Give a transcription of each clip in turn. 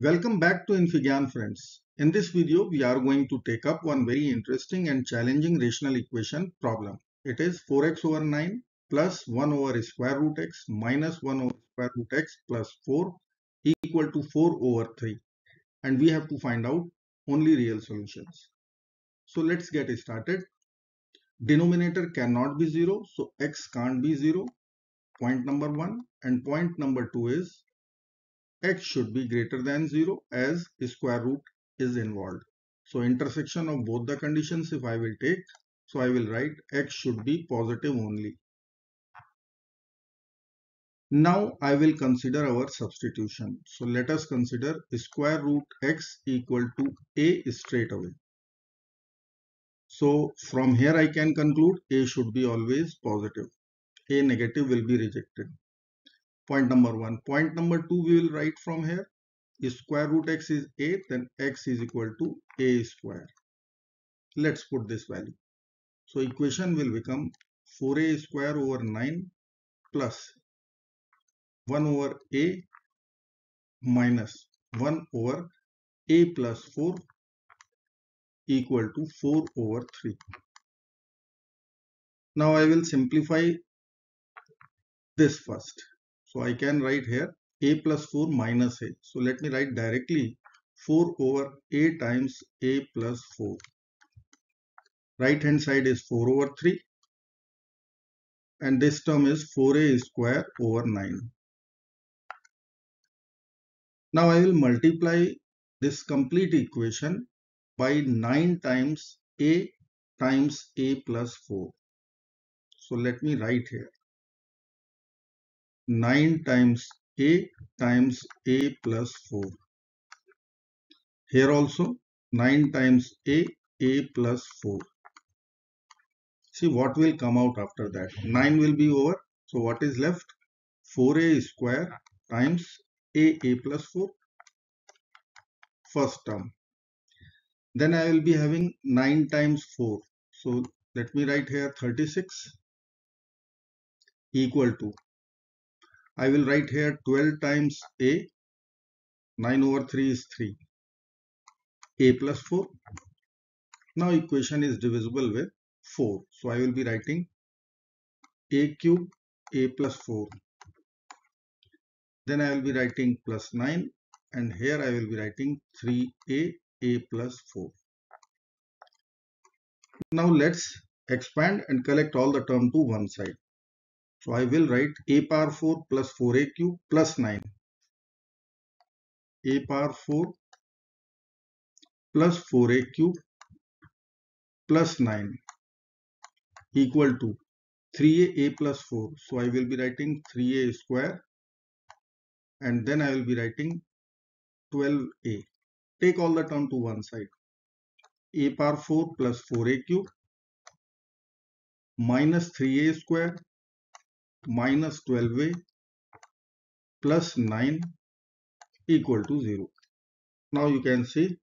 Welcome back to infyGyan friends. In this video, we are going to take up one very interesting and challenging rational equation problem. It is 4x over 9 plus 1 over square root x minus 1 over square root x plus 4 equal to 4 over 3. And we have to find out only real solutions. So let's get started. Denominator cannot be 0, so x can't be 0. Point number 1 and point number 2 is x should be greater than 0 as square root is involved. So intersection of both the conditions if I will take, so I will write x should be positive only. Now I will consider our substitution. So let us consider square root x equal to a straight away. So from here I can conclude a should be always positive. A negative will be rejected point number one. Point number two we will write from here. If square root x is a then x is equal to a square. Let's put this value. So equation will become 4a square over 9 plus 1 over a minus 1 over a plus 4 equal to 4 over 3 now I will simplify this first so I can write here a plus 4 minus a. So let me write directly 4 over a times a plus 4. Right hand side is 4 over 3 and this term is 4a square over 9. Now I will multiply this complete equation by 9 times a times a plus 4. So let me write here 9 times a times a plus 4. Here also 9 times a, a plus 4. See what will come out after that. 9 will be over. So what is left? 4a square times a, a plus 4. First term. Then I will be having 9 times 4. So let me write here 36 equal to I will write here 12 times a 9 over 3 is 3 a plus 4 now equation is divisible with 4 so I will be writing a cube a plus 4 then I will be writing plus 9 and here I will be writing 3a a plus 4 now let's expand and collect all the term to one side so I will write a power 4 plus 4a cube plus 9. a power 4 plus 4a cube plus 9 equal to 3a a plus 4. So I will be writing 3a square and then I will be writing 12a. Take all the term to one side. a power 4 plus 4a cube minus 3a square minus 12a plus 9 equal to 0. Now you can see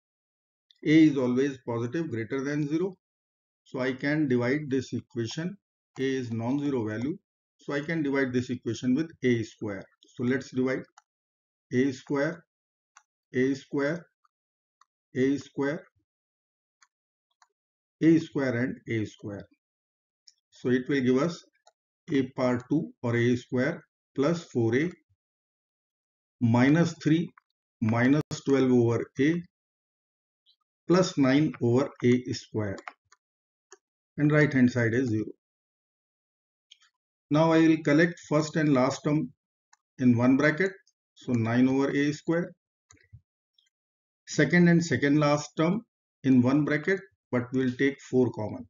a is always positive greater than 0. So I can divide this equation. a is non-zero value. So I can divide this equation with a square. So let's divide a square, a square, a square, a square and a square. So it will give us a power 2 or a square plus 4a minus 3 minus 12 over a plus 9 over a square. And right hand side is 0. Now I will collect first and last term in one bracket. So 9 over a square. Second and second last term in one bracket but we'll take 4 common.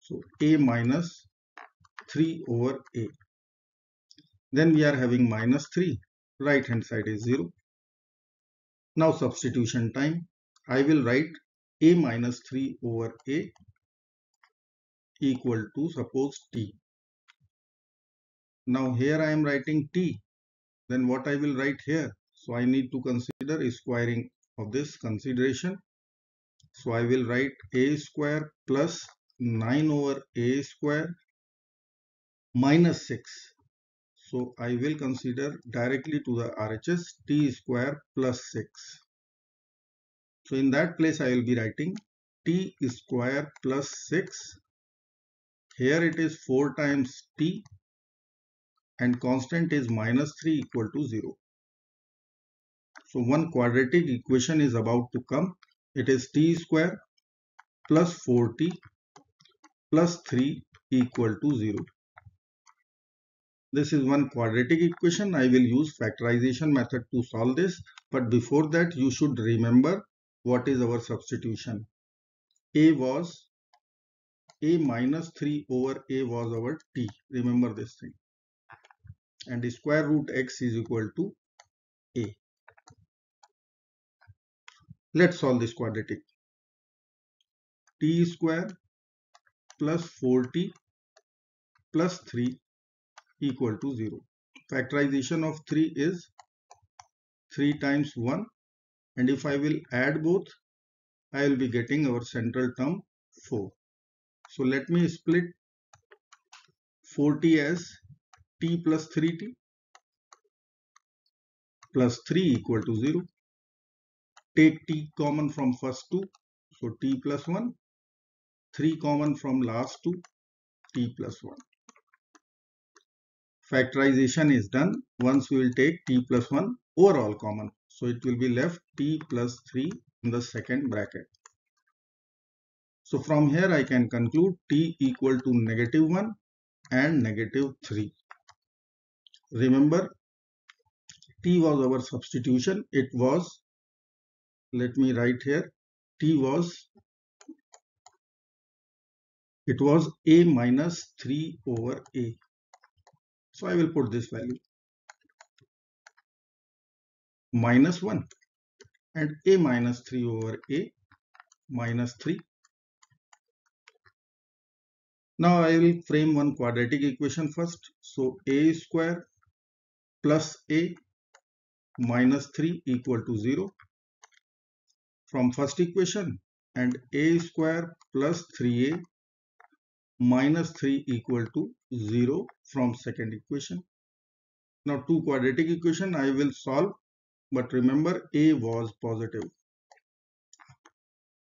So a minus 3 over a. Then we are having minus 3. Right hand side is 0. Now substitution time. I will write a minus 3 over a equal to suppose t. Now here I am writing t. Then what I will write here? So I need to consider squaring of this consideration. So I will write a square plus 9 over a square minus 6. So I will consider directly to the RHS t square plus 6. So in that place I will be writing t square plus 6. Here it is 4 times t and constant is minus 3 equal to 0. So one quadratic equation is about to come. It is t square plus 4t plus 3 equal to 0. This is one quadratic equation. I will use factorization method to solve this. But before that, you should remember what is our substitution. A was A minus 3 over A was our T. Remember this thing. And square root x is equal to A. Let's solve this quadratic. T square plus 4T plus 3 equal to 0. Factorization of 3 is 3 times 1 and if I will add both I will be getting our central term 4. So let me split 4t as t plus 3t plus 3 equal to 0. Take t common from first two so t plus 1 3 common from last two t plus 1 factorization is done once we will take t plus 1 overall common. So it will be left t plus 3 in the second bracket. So from here I can conclude t equal to negative 1 and negative 3. Remember t was our substitution. It was, let me write here, t was, it was a minus 3 over a. So I will put this value minus 1 and a minus 3 over a minus 3. Now I will frame one quadratic equation first. So a square plus a minus 3 equal to 0 from first equation and a square plus 3a minus 3 equal to 0 from second equation. Now two quadratic equation I will solve but remember a was positive.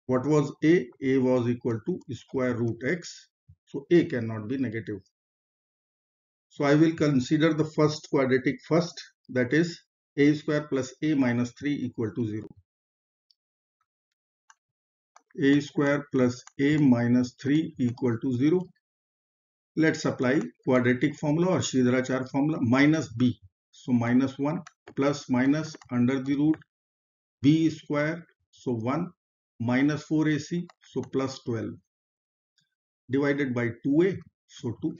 What was a? a was equal to square root x. So a cannot be negative. So I will consider the first quadratic first that is a square plus a minus 3 equal to 0 a square plus a minus 3 equal to 0. Let's apply quadratic formula or Sridharacharya formula minus b. So minus 1 plus minus under the root b square. So 1 minus 4ac. So plus 12 divided by 2a. So 2.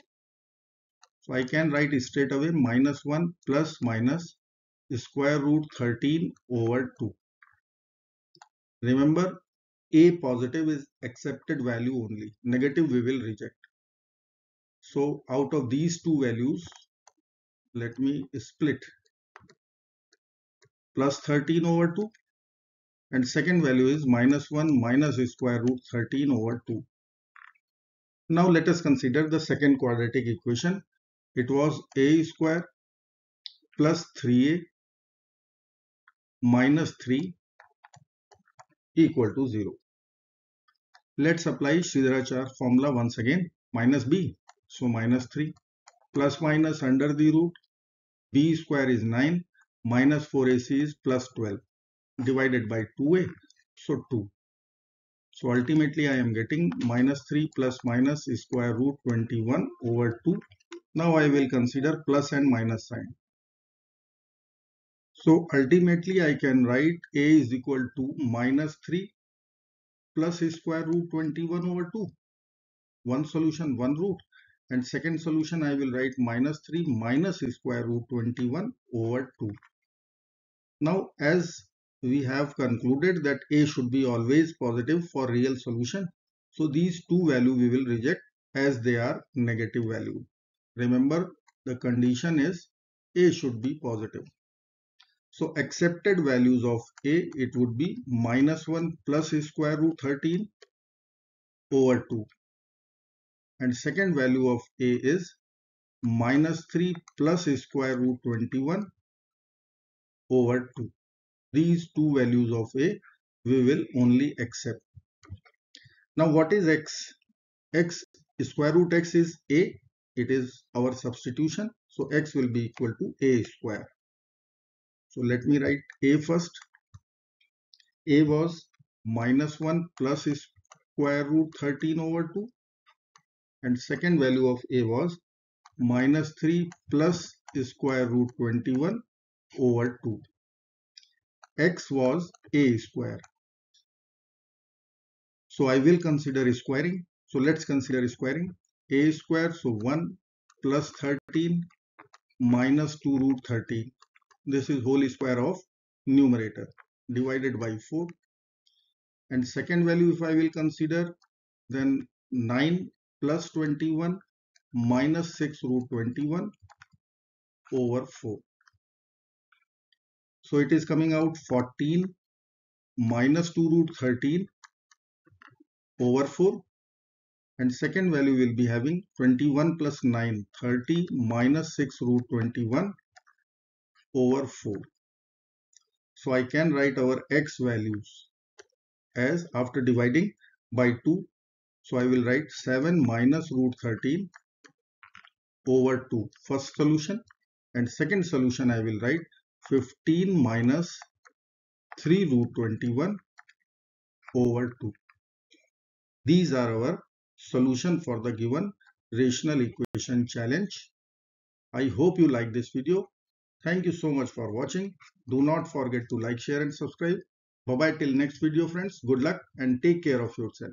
So I can write straight away minus 1 plus minus square root 13 over 2. Remember a positive is accepted value only. Negative we will reject. So out of these two values let me split. Plus 13 over 2 and second value is minus 1 minus square root 13 over 2 now let us consider the second quadratic equation. It was a square plus 3a minus 3 equal to 0. Let's apply Sridharacharya formula once again. Minus b. So minus 3 plus minus under the root b square is 9 minus 4ac is plus 12 divided by 2a. So 2. So ultimately I am getting minus 3 plus minus square root 21 over 2. Now I will consider plus and minus sign. So ultimately I can write a is equal to minus 3 plus square root 21 over 2. One solution, one root. And second solution I will write minus 3 minus square root 21 over 2. Now as we have concluded that a should be always positive for real solution. So these two value we will reject as they are negative value. Remember the condition is a should be positive. So accepted values of a, it would be minus 1 plus square root 13 over 2. And second value of a is minus 3 plus square root 21 over 2. These two values of a we will only accept. Now what is x? x square root x is a. It is our substitution. So x will be equal to a square. So let me write a first. a was minus 1 plus square root 13 over 2 and second value of a was minus 3 plus square root 21 over 2. x was a square. So I will consider squaring. So let's consider squaring. a square, so 1 plus 13 minus 2 root 13. This is whole square of numerator divided by 4. And second value if I will consider, then 9 plus 21 minus 6 root 21 over 4. So it is coming out 14 minus 2 root 13 over 4 and second value will be having 21 plus 9 30 minus 6 root 21 over 4. So I can write our x values as after dividing by 2. So I will write 7 minus root 13 over 2 first solution and second solution I will write 15 minus 3 root 21 over 2. These are our solution for the given rational equation challenge. I hope you like this video. Thank you so much for watching. Do not forget to like, share and subscribe. Bye bye till next video friends. Good luck and take care of yourself.